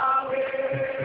power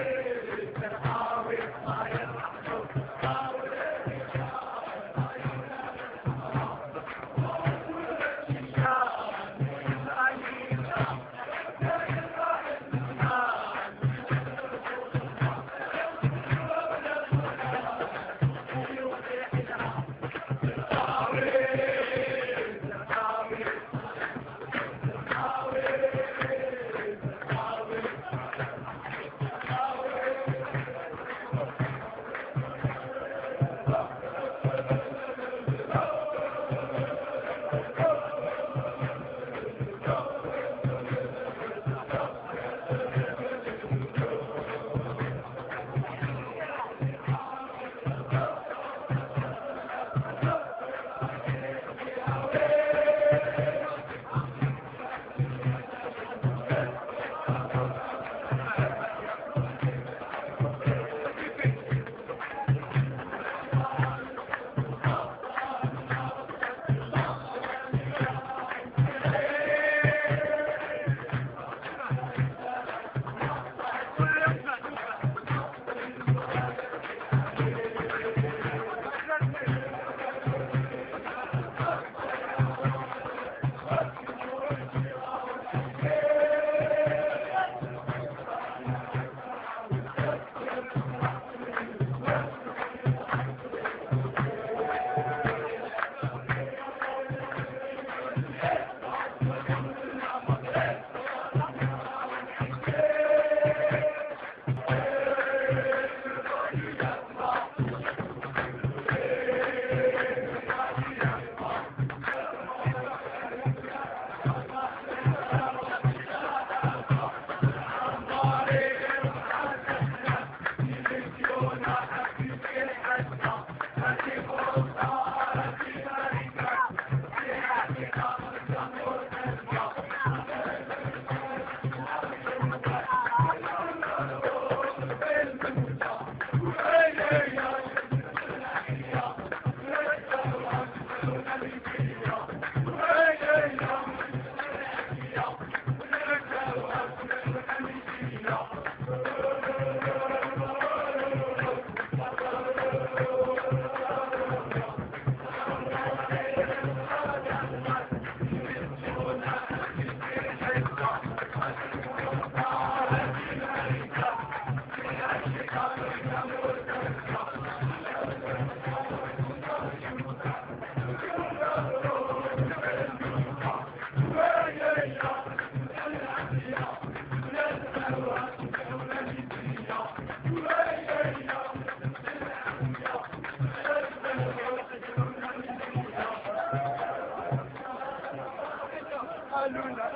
قالوا لا